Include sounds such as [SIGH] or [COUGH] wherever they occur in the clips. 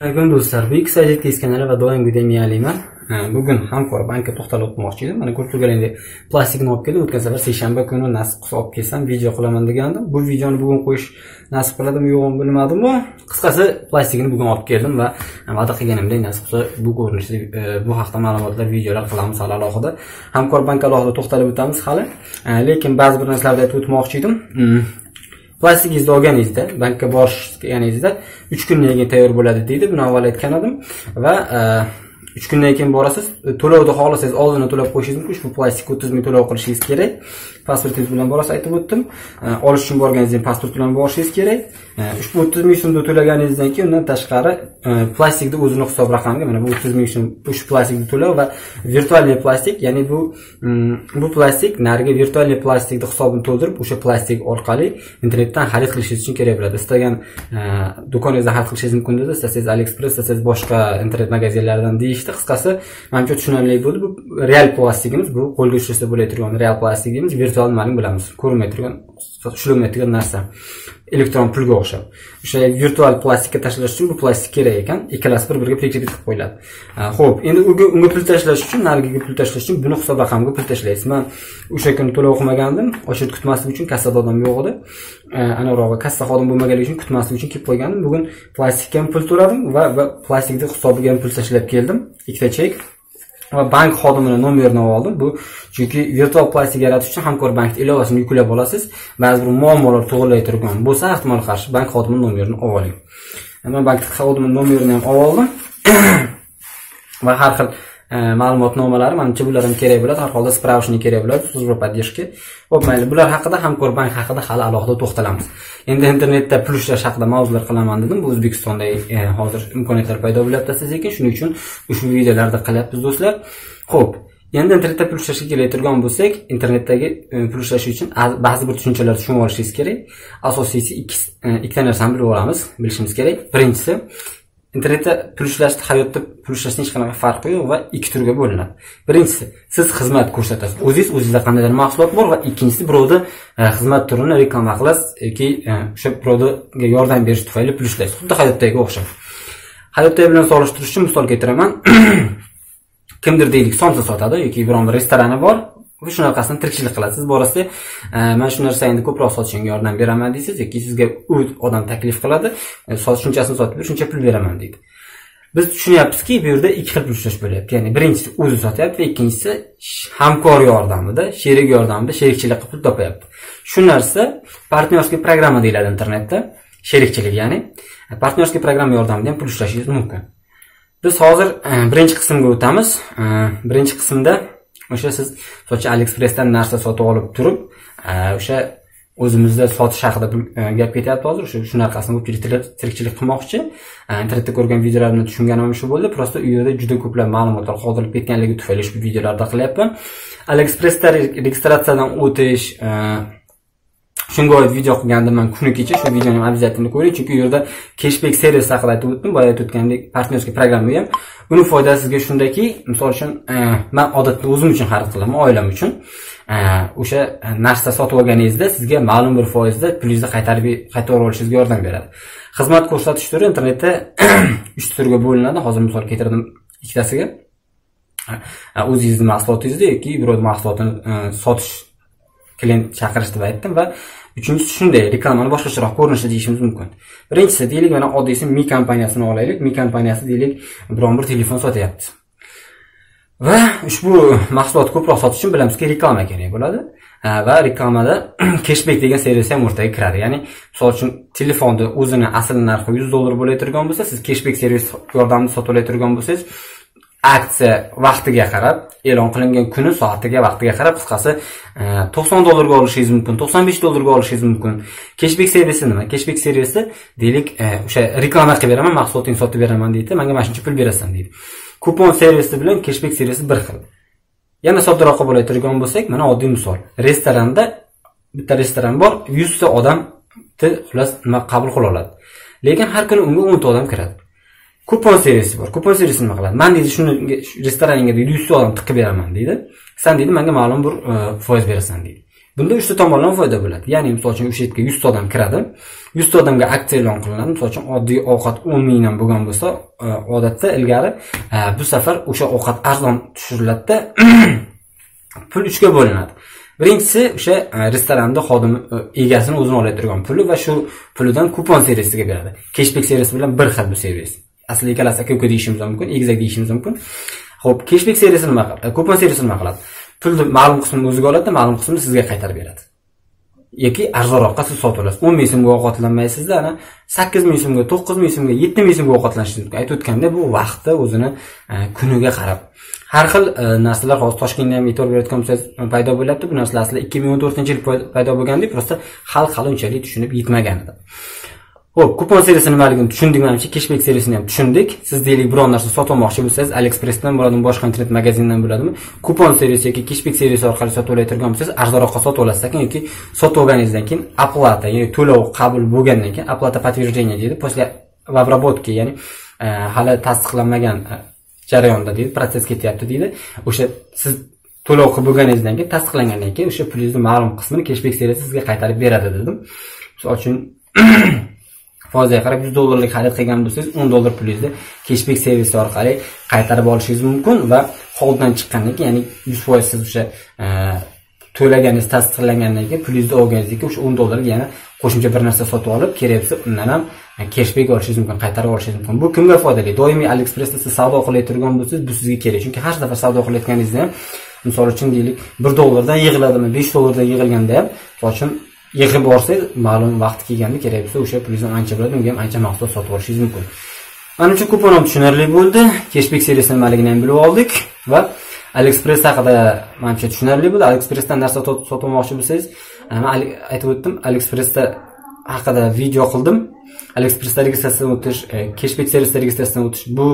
alaykum do'stlar buyuk sajidkis kanali va doimgidek miyaliman bugun hamkor bankka to'xtalib o'tmoqchi edim mana ko'rib turganingdek plastikni olib keldim. O'tgan safar seshanba kuni nasib qilsa olib kelsam video qilaman degandim. Bu videoni bugun qo'yish nasib qiladimi yo'qmi bilmadimu qisqasi plastikni bugun olib keldim va va'da qilganimdek nasib qilsa bu ko'rinishda e, bu haqda ma'lumotlar videolar qilamiz hali alohida. Hamkor bank alohida to'xtalib o'tamiz hali. Lekin ba'zi bir narsalarni aytib o'tmoqchi edim. Mm. Plastigingizni olganingizda bankka borish uch kundan keyin tayyor bo'ladi deydi. Buni avval aytgan edim va e, uch kundan keyin borasiz. E, To'lovni xohlasangiz oldini to'lab qo'yishingiz mumkin. Ushbu plastikka o'ttiz ming to'lov qilishingiz kerak. Pasportingiz bilan borasiz aytib o'tdim. E, olish uchun borganingizda pasport bilan borishingiz kerak. E, ushbu o'ttiz ming so'mni to'laganingizdan keyin undan tashqari e, plastikni o'zini hisob raqamiga mana bu o'ttiz ming so'm shu plastikni to'lov va virtualniy plastik ya'ni bu mm, bu plastik narigi virtualniy plastikni hisobini to'ldirib o'sha plastik orqali internetdan xarid qilishingiz uchun kerak bo'ladi. Istagan e, do'koningizdan xarid qilishingiz mumkin dedi. Istasangiz aliexpress istasangiz boshqa internet magazinlardan deyishdi. Qisqasi manimcha tushunarli bo'ldi. Bu real plastikimiz bu qo'lga ushlasa turgan real plastik deymiz virtual nimaning bilamiz ko'rinmay turgan ushlanmay turgan narsa. Elektron pulga o'xshab. O'sha virtual plastikka tashlash uchun bu plastik kerak ekan. Ikkalasi bir biriga prikredit qilib qo'yiladi. Ho'p endi unga pul tashlash uchun narigiga pul tashlash uchun buni hisob raqamiga pul tashlaysiz. Man o'sha kuni to'lov qilmagandim o'sha kutmaslik uchun kassada odam yo'q edi. Anavrog'i kassa xodim bo'lmaganligi uchun kutmaslik uchun kelib qo'ygandim. Bugun plastikka ham pul to'ladim va plastikni hisobiga ham pul tashlab keldim. Ikkita chek. Va bank xodimini nomerini oldim. Bu chunki virtual plastik yaratish uchun hamkor bankni ilovasini yuklab olasiz ba'zi bir muammolar tug'ilay turgan bo'lsa ehtimol qarshi bank xodimini nomerini olib oling. Man bank xodimini nomerini ham olib oldim. [COUGHS] Va har xil ma'lumotnomalari manimcha bular ham kerak bo'ladi har holda справочник kerak bo'ladi служба поддержки ho'p mayli bular haqida hamkor bank haqida hali alohida to'xtalamiz endi internetda pul ishlash haqida mavzular qilaman dedim bu o'zbekistonda hozir imkoniyatlar paydo bo'lyapti asta sekin shuning uchun ushbu videolarni qilyapmiz do'stlar. Ho'p endi internetda pul ishlashga kelayotgan bo'lsak internetdagi e, pul ishlash uchun ba'zi bir tushunchalarni tushunib olishingiz kerak. Asosiysi ikki e, ikkita narsani bilib olamiz bilishimiz kerak. Birinchisi internetda pul ishlashni hayotda pul ishlashni hech qanaqa farqi yo'q va ikki turga bo'linadi. Birinchisi siz xizmat ko'rsatasiz. O'zingiz o'zingizda qandaydir mahsulot bor va ikkinchisi birovni e, xizmat turini reklama qilasiz yoki e, o'sha birovga yordam berish tufayli pul ishlaysiz. Xuddi hayotdagi o'xshab. Hayotdagi bilan solishtirish uchun misol keltiraman [CLEARS THROAT] kimdir deylik somsa sotadi yoki biron bir restorani bor shunaqasini tirikchilik qilasiz siz borasizda e, man shu narsangni ko'proq sotishingga yordam beraman deysiz yoki sizga u odam taklif qiladi e, shunchasini sotib ber shuncha pul beraman deydi. Biz tushunyapmizki bu yerda ikki xil pul ishlash bo'lyapti. Ya'ni birinchisi o'zi sotyapti va ikkinchisi hamkor yordamida sherik yordamida sherikchilik qilib pul topyapti. Shu narsa partnyorskiy programma deyiladi internetda. Sherikchilik ya'ni e, partnyorskiy programma yordamida ham pul ishlashingiz mumkin. Biz hozir e, birinchi qismga o'tamiz. Birinchi qismda o'sha siz sochi aliexpressdan narsa sotib olib turib e, o'sha o'zimizda sotish haqida e, gap ketyapti hozir. Shu shunaqasini ko'pchilik tirikchilik qilmoqchi. E, internetda ko'rgan videolarimni tushunganim shu bo'ldi. Просто u yerda juda ko'plab ma'lumotlar qoldirilib ketganligi tufayli ushbu videolarda qilyapman. Aliexpressda registratsiyadan o'tish shunga oid video qilgandim man kuni kecha. Shu videoni ham обязательно ko'ring. Chunki u yerda cashback servis haqida aytib o'tdim. Boya aytib o'tgandek partnyorskiy programma ham. Buni foydasi sizga shundaki misol uchun e, man odatda o'zim uchun xarid qilaman oilam uchun. E, o'sha narsa sotib olganingizda sizga ma'lum bir foizda pulingizni qaytarib qaytarib olishingizga yordam beradi. Xizmat ko'rsatish turi internetda [CLEARS THROAT] uchta turga bo'linadi. Hozir misol keltirdim ikkitasiga. E, o'zingizni mahsulotingizni yoki birovni mahsulotini sotish klient chaqirish deb aytdim va uchinchisi shunday reklamani boshqacharoq ko'rinishda deyishimiz mumkin. Birinchisi deylik mana oddiysi mi kompaniyasini olaylik. Mi kompaniyasi deylik biron bir telefon sotyapti. Va ushbu mahsulot ko'proq sotish uchun bilamizki reklama kerak bo'ladi. Va reklamada [CLEARS THROAT] cashback degan servis ham o'rtaga kiradi. Ya'ni misol uchun telefonni o'zini asl narxi yuz dollar bo'layotgan bo'lsa siz cashback servis yordamida sotib olayotgan bo'lsangiz aksiya vaqtiga qarab e'lon qilingan kuni soatiga vaqtiga qarab qisqasi e, to'qson dollarga olishingiz mumkin to'qson besh dollarga olishingiz mumkin. Keshbek servisi nima? Keshbek servisi deylik e, o'sha reklama qilib beraman mahsulotingni sotib beraman deydi manga mana shuncha pul berasan deydi. Kupon servisi bilan keshbek servisi bir xil. Yana soddalroq qilib olayotgan bo'lsak mana oddiy misol. Restoranda bitta restoran bor yuzta odamni xullas nima qabul qila oladi. Lekin har kuni unga o'nta odam kiradi. Kupon servisi bor. Kupon servisi nima qiladi? Man deydi shuni restoranga deydi yuzta odam tiqib beraman deydi. San deydi manga ma'lum bir e, foiz berasan deydi. Bunda uchta tomonlama foyda bo'ladi. Ya'ni misol uchun o'sha yerga yuzta odam kiradi. Yuzta odamga aksiya e'lon qilinadi. Misol uchun oddiy ovqat o'n mingdan bo'lgan bo'lsa e, odatda ilgari e, bu safar o'sha ovqat arzon tushiriladida [CLEARS THROAT] pul uchga bo'linadi. Birinchisi o'sha restoranni restoranda xodim egasini o'zini olayotgan puli va shu pulidan kupon servisiga beradi. Keshbek servisi bilan bir xil bu servis asli ikkalasi aka uka deyishimiz mumkin egizak deyishimiz mumkin. Ho'p keshbek servisi nima qiladi? Kupon servisi nima qiladi? Pulni ma'lum qismini o'ziga oladida ma'lum qismini sizga qaytarib beradi. Yoki arzonroqqa siz sotib olasiz. o'n ming so'mga ovqatlanmaysizda ana sakkiz ming so'mga to'qqiz ming so'mga yetti ming so'mga ovqatlanishingiz mumkin. Aytib o'tgandek bu vaqtni o'zini e, kuniga qarab. Har xil e, narsalar hozir toshkentda ham e'tibor berayotgan bo'lsangiz paydo bo'lyapti. Bu narsalar aslida ikki ming o'n to'rtinchi yil paydo bo'lgandek просто xalq hali unchalik tushunib yetmagan edi. Xo'p, kupon servisi nimaligini tushundik manimcha, cashback servisini ham tushundik. Siz deylik biror narsa sotib olmoqchi bo'lsangiz, AliExpressdan bo'ladimi, boshqa internet magazindan bo'ladimi, kupon servisi yoki cashback servisi orqali sotib olayotgan bo'lsangiz, arzonroqqa sotib olasiz ekan yoki sotib olganingizdan keyin оплата, ya'ni to'lov qabul bo'lgandan keyin оплата подтверждения deydi, после в обработке, ya'ni э, hali tasdiqlanmagan э, jarayonda deydi, protsess ketyapti deydi. O'sha siz to'lov qilib bo'lganingizdan keyin tasdiqlangandan keyin o'sha pulingizni ma'lum qismini cashback servisi sizga qaytarib beradi dedim. Misol uchun [CLEARS THROAT] foizga qarab yuz dollarlik xarid qilgan bo'lsangiz o'n dollar pulingizni keshbek servisi orqali qaytarib olishingiz mumkin va holdan chiqqandan keyin ya'ni yuz foiz siz o'sha e, to'laganingiz tasdiqlangandan keyin pulingizni olganingizdan keyin o'sha o'n dollarga yana qo'shimcha bir narsa sotib olib kerak bo'lsa undan ham keshbek olishingiz mumkin qaytarib olishingiz mumkin. Bu kimga foydali? Doimiy aliexpressda siz savdo qilayotgan bo'lsangiz bu sizga kerak. Chunki har safar savdo qilayotganingizda ham misol uchun deylik bir dollardan yig'iladimi besh dollardan yig'ilganda ham misol uchun yig'ib borsangiz ma'lum vaqt kelganda kerak bo'lsa o'sha pulingiz ancha bo'ladi unga ham ancha mahsulot sotib olishingiz mumkin. Mana shu kupon ham tushunarli bo'ldi. Keshbek serisi nimaligini ham bilib oldik va aliexpress haqida manimcha tushunarli bo'ldi. Aliexpressdan narsa sotib olmoqchi bo'lsangiz aytib o'tdim aliexpressda haqida video qildim. Aliexpressda registratsiyadan o'tish keshbek servis registratsiyadan o'tish bu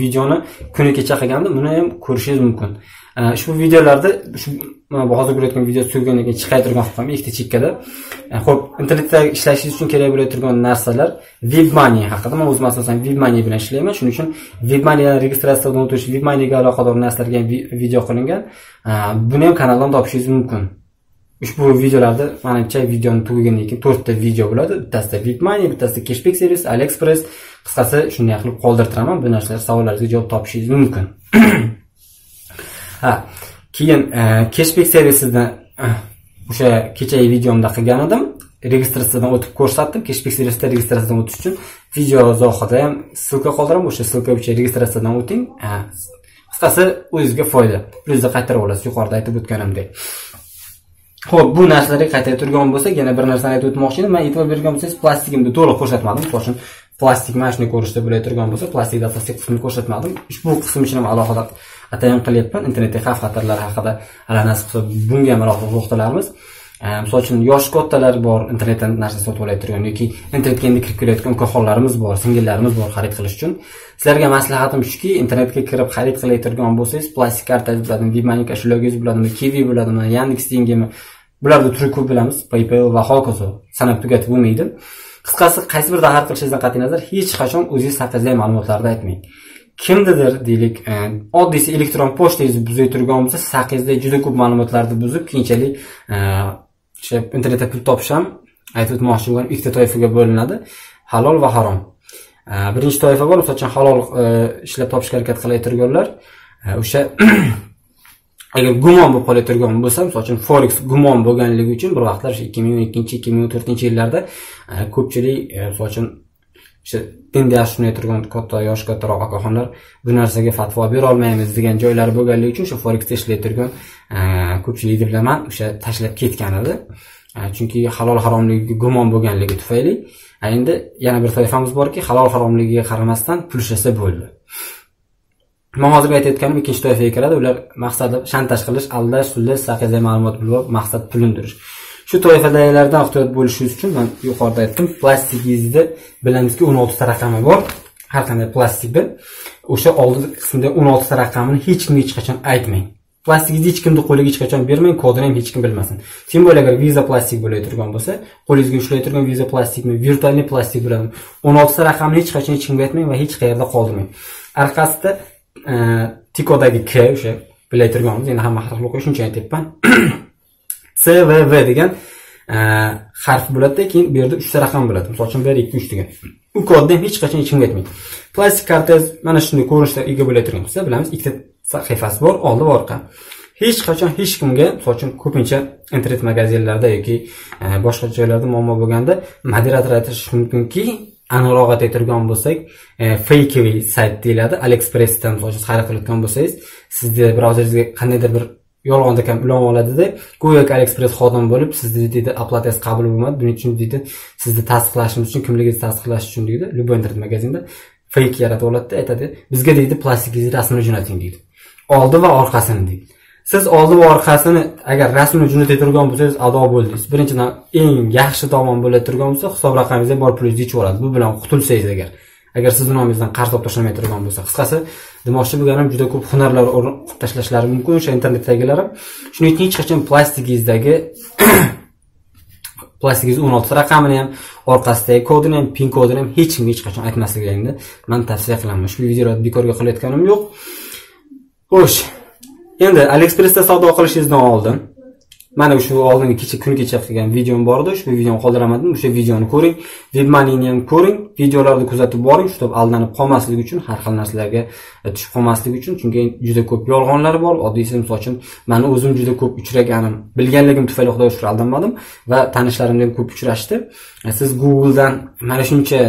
videoni kuni kecha qilgandim buni ham ko'rishingiz mumkin. E, Ushbu videolarda shu e, hozir ko'rayotgan video tugagandan keyin chiqay turgan qilib ikkita chekkada ho'p e, internetda ishlashingiz uchun kerak bo'layotgan narsalar webmoney haqida. Man o'zim asosan webmoney bilan ishlayman. Shuning uchun webmoney registratsiyadan o'tish webmoneyga aloqador narsalarga ham video qilingan. Buni ham kanaldan topishingiz mumkin. Ushbu videolarda manimcha videoni tugagandan keyin to'rtta video bo'ladi. Bittasida vipmoney bittasida cashback servis aliexpress. Qisqasi shunday qilib qoldirtiraman. Bu narsalar savollaringizga javob topishingiz mumkin. [CLEARS THROAT] Ha keyin e, cashback e, servisida o'sha kechagi videomda qilgan edim. Registratsiyadan o'tib ko'rsatdim. Cashback servisda registratsiyadan o'tish uchun video izohida ham ссылка qoldiraman o'sha ссылка bo'yicha registratsiyadan o'ting. Qisqasi o'zizga foyda. Plyusda qaytarib olasiz yuqorida aytib o'tganimdek. Ho'p bu narsalarga qaytarib turgan bo'lsak yana bir narsani aytib o'tmoqchi edim. Man e'tibor bergan bo'lsangiz plastikimni to'liq ko'rsatmadim. Misol uchun plastik mana shunday ko'rinishda bo'lay turgan bo'lsa plastikni asosiy qismini ko'rsatmadim. Ushbu qism uchun ham alohida atayin qilyapman. Internetdagi xavf xatarlar haqida hali nasib qilsa bunga ham alohida to'xtalarmiz Э, misol uchun yosh kattalar bor internetdan narsa sotib olayotgan yoki internetga endi kirib kelayotgan ukaxonlarimiz bor singillarimiz bor xarid qilish uchun. Sizlarga maslahatim shuki internetga kirib xarid qilayotgan bo'lsangiz plastik kartangiz bo'ladimi vibmoney kошелегingiz bo'ladimi kivi bo'ladimi yandeks dengimi bularni turi ko'p bilamiz. Paypal va hokazo sanab tugatib bo'lmaydi. Qisqasi qaysi birida xarid qilishingizdan qat'iy nazar hech qachon o'zingiz haqingizdagi ma'lumotlarni aytmang. Kimnidir deylik e, oddiysi elektron pochtangizni buzayotgan turgan bo'lsa siz haqingizda juda ko'p ma'lumotlarni buzib keyinchalik e, o'sha internetda pul topish ham aytib o'tmoqchi bo'lganim ikkita toifaga bo'linadi. Halol va harom. Birinchi toifa bor misol uchun halol e, ishlab topishga harakat qilayotganlar e, o'sha [CLEARS THROAT] agar gumon bo'lib qolayotgan bo'lsa misol uchun forex gumon bo'lganligi uchun bir vaqtlar o'sha ikki ming o'n ikkinchi ikki ming o'n to'rtinchi yillarda e, ko'pchilik misol uchun o'sha endi shunday turgan katta yoshi kattaroq akaxonlar bu narsaga fatvo berolmaymiz degan joylari bo'lganligi uchun o'sha forexda ishlayotgan e, ko'pchilikni bilaman o'sha tashlab ketgan edi e, chunki halol haromligiga gumon bo'lganligi tufayli e, endi yana bir toifamiz borki halol haromligiga qaramasdan pul ishlasa bo'ldi. Man hozir aytayotganim ikkinchi toifaga kiradi. Ular maqsadi shantaj qilish aldash sullash haqiqiy ma'lumot bilib maqsad pul undirish shu toifadagilardan ehtiyot bo'lishingiz uchun man yuqorida aytdim. Plastikingizni bilamizki o'n oltita raqami bor. Har qanday plastikda. O'sha oldi qismda o'n oltita raqamini hech kimga hech qachon aytmang. Plastikingizni hech kimni qo'liga hech qachon bermang kodini ham hech kim bilmasin. Тем более agar viza plastik bo'layotgan bo'lsa qo'lingizga ushlay turgan viza plastikmi virtualniy plastik bo'ladimi o'n oltita raqamni hech qachon hech kimga aytmang va hech qayerda qoldirmang. Orqasida e, tikodagi k o'sha bilayotganmiz endi hamma har xil o'qiy shuncha aytyapman. [CLEARS THROAT] cvv degan e, harf bo'ladida keyin bu yerda uchta raqam bo'ladi. Misol uchun bir ikki uch degan. U kodni hech qachon hech kimga aytmaydi plastik kartangiz mana shunday ko'rinishda ega bo'layotgan bo'lsa bilamiz ikkita sahifasi bor oldi va orqa. Hech qachon hech kimga misol uchun ko'pincha internet magazinlarda yoki e, boshqa joylarda muammo bo'lganda moderator aytishi mumkinki aniqroq aytadigan bo'lsak e, fakeviy sayt deyiladi. Aliexpressdan misol uchun xarid qilayotgan bo'lsangiz sizni brauzeringizga qandaydir bir yolg'on ekan ulanib oladida go'yoki aliexpress xodimi bo'lib sizni deydi oplatangiz qabul bo'lmadi buning uchun deydi sizni tasdiqlashimiz uchun kimligingizni tasdiqlash uchun deydi любой internet magazinda fake yaratib oladida aytadi bizga deydi plastikingizni rasmini jo'nating deydi. Oldi va orqasini deydi. Siz oldi va orqasini agar rasmini jo'natib turgan bo'lsangiz ado bo'ldingiz. Birinchidan eng yaxshi tomon bo'la turgan bo'lsa hisob raqamingizga bor pulingizni yechib oladi. Bu bilan qutulsangiz agar agar sizni nomingizdan qarz olib tashlamay turgan bo'lsa. Qisqasi demoqchi bo'lganim juda ko'p hunarlar qilib tashlashlari mumkin o'sha internetdagilar ham shuning uchun hech qachon plastikingizdagi [COUGHS] plastikingizni o'n oltita raqamini ham orqasidagi kodini ham pin kodini ham hech kimga hech qachon aytmasliklaringni man tavsiya qilaman ushbu videolarni bekorga qilayotganim yo'q. Xo'sh endi aliexpressda savdo qilishingizdan oldin mana shu oldingi kecha kun kecha qilgan videom bor edi ushbu videoni qoldiramadim. O'sha videoni ko'ring. Webmanini ham ko'ring. Videolarni kuzatib boring. Shu aldanib qolmaslik uchun har xil narsalarga e, tushib qolmaslik uchun. Chunki juda ko'p yolg'onlar bor. Oddiysi misol uchun mani o'zim juda ko'p uchraganim bilganligim tufayli xudoga shukur aldanmadim va tanishlarimda ham ko'p uchrashdi. E, siz googledan mana shuncha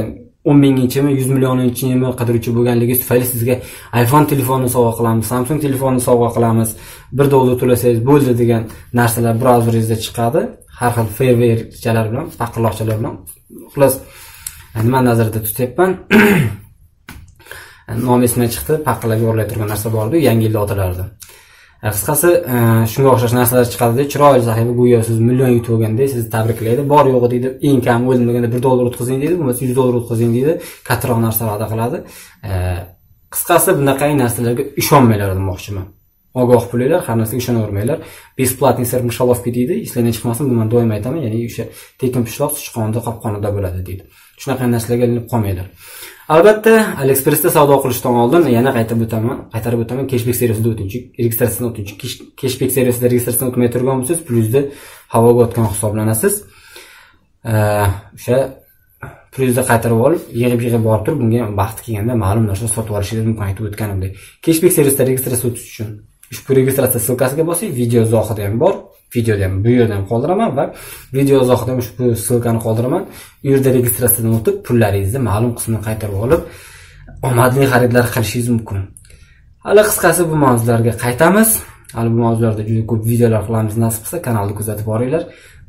o'n minginchimi yuz millioninchimi qidiruvchi bo'lganligingiz tufayli sizga iphone telefonni sovg'a qilamiz samsung telefonni sovg'a qilamiz. Bir dollar to'lasangiz bo'ldi degan narsalar brauzeringizda chiqadi. Har xil ferverchalar bilan faqirloqchalar bilan. Xullas nimani nazarda tutyapman. [CLEARS THROAT] Nomi esimdan chiqdi paqirlarga o'rlayturgan narsa bor edi yangi yilda otilardi E, qisqasi e, shunga o'xshash narsalar chiqadida chiroyli sahifa go'yo siz million yutib olganday sizni tabriklaydi. Bor yo'g'i deydi eng kam o'ldim deganda bir dollar o'tkazing deydi bo'lmasa yuz dollar o'tkazing deydi. Kattaroq narsalar va'da qiladi. E, qisqasi bunaqangi narsalarga ishonmanglar demoqchiman. Ogoh bo'linglar har narsaga ishonavermanglar бесплатный сыр мышаловка deydi esinglardan chiqmasin bu man doim aytaman ya'ni o'sha tekin pishloq sichqonni qopqonida bo'ladi deydi. Shunaqa narsalarga ilinib qolmanglar. Albatta aliexpressda savdo qilishdan oldin yana qaytib o'taman qaytarib o'taman keshbek servisida o'ting registratsiyadan o'ting keshbek servisida registratsiyadan o'tmay turgan bo'lsangiz plyusda havoga otgan hisoblanasiz. O'sha plyusda qaytarib olib yig'ib yig'ib borib turib bunga vaqti kelganda ma'lum narsa sotib olishingiz mumkin aytib o'tganimdek. Keshbek servisda registratsiya o'tish uchun ushbu registratsiya ssilkasiga bosing video izohida ham bor videoda ham bu yerda ham qoldiraman va video izohida ham ushbu ssilkani qoldiraman. U yerda registratsiyadan o'tib pullaringizni ma'lum qismini qaytarib olib omadli xaridlar qilishingiz mumkin. Hali qisqasi bu mavzularga qaytamiz. Hali bu mavzularda juda ko'p videolar qilamiz nasib qilsa kanalni kuzatib boringlar.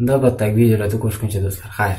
Navbatdagi videolarda ko'rishguncha do'stlar xayr.